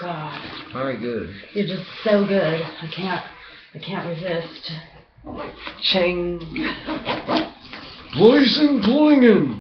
God, Very good. you're just so good. I can't, I can't resist. Ching. Blazing Klingen!